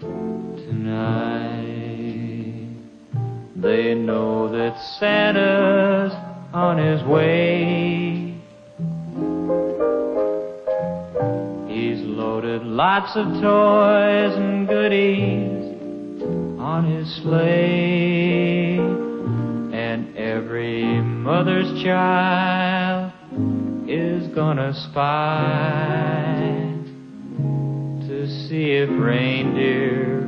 tonight. They know that Santa's on his way. He's loaded lots of toys and goodies on his sleigh. And every mother's child is gonna spy to see if reindeer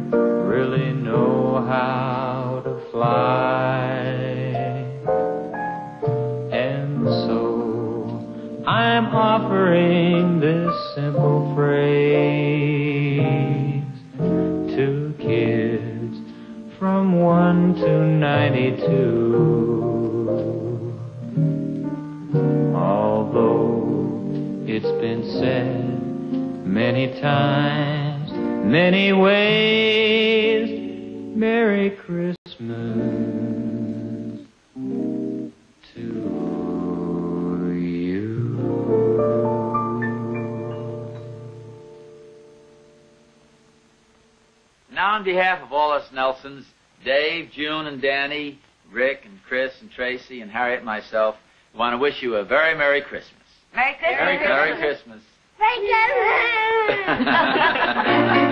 really know how to fly. And so I'm offering this simple phrase to kids from 1 to 92. Although it's been said many times, many ways, Merry Christmas to you. Now, on behalf of all us Nelsons, Dave, June, and Danny, Rick, and Chris, and Tracy, and Harriet, and myself, we want to wish you a very Merry Christmas. Merry Christmas. Merry Christmas. Merry Christmas.